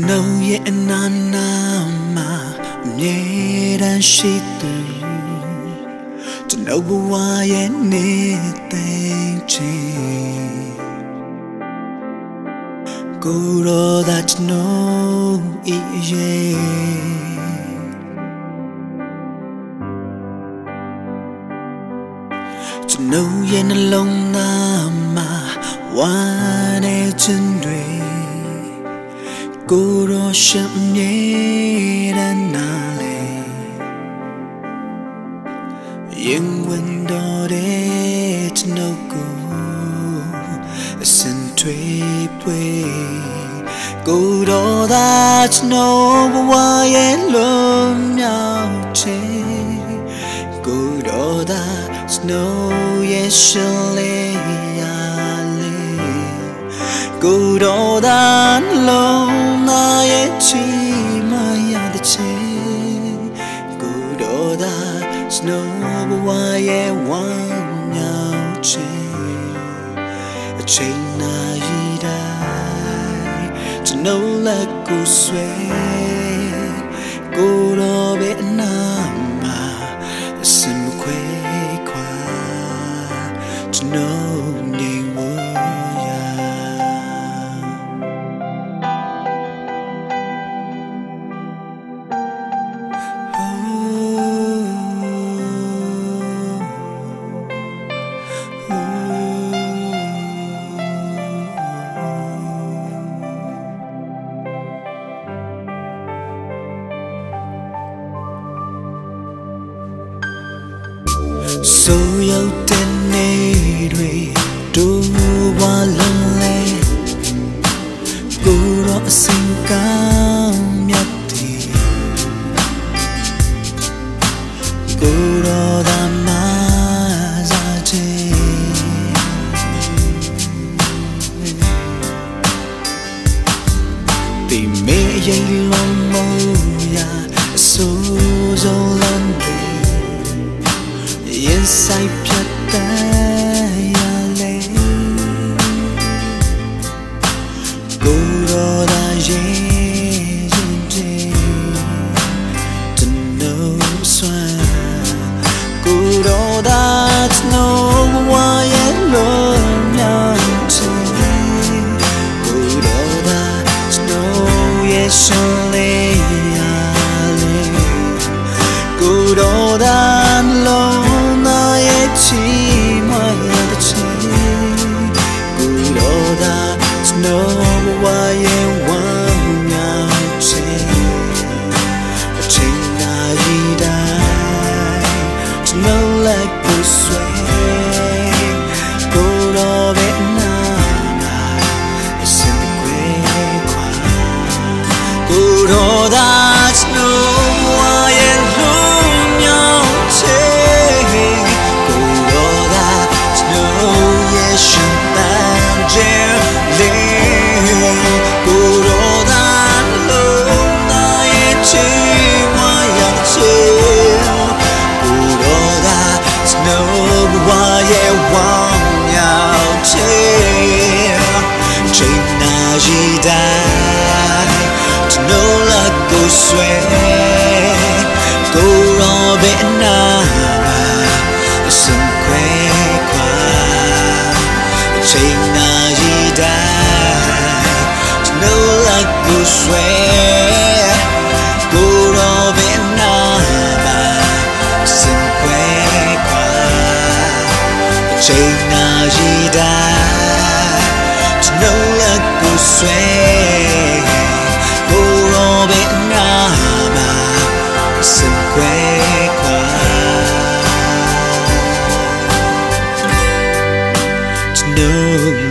know you and I know ရှိသူကျွန်ုပ်ဘဝရဲ့နေသိချင်ကိုယ်တော်သာကျွန်ုပ်ဤရဲ့ကျွန်ုပ်ရဲ့နှလုံးသားမှာဝမ်းနေခြင်းတွေကိုရောရှမြဲ good Câu đã nó why yên lắm now, chê Good đã nó yên sơ lê à lê Câu đã lâu na yên chi mà yên đá chê Câu đã nó qua yên hoang nâu là cô xuê cô đó bé nam mà xin quê qua to know Sâu yêu tên nê đuổi Đu hoa lân lê Cô rõ sinh cao nhật thì Cô rõ đà má ra chê Tìm mê dây lòng mâu nhà Sâu dâu lân lê လုံးမ xuê, câu ro bé na mà sừng quê qua trên na gì đai nấu là cô xuê. Câu ro bé na mà sừng quê qua trên na gì đai nấu là cô xuê. know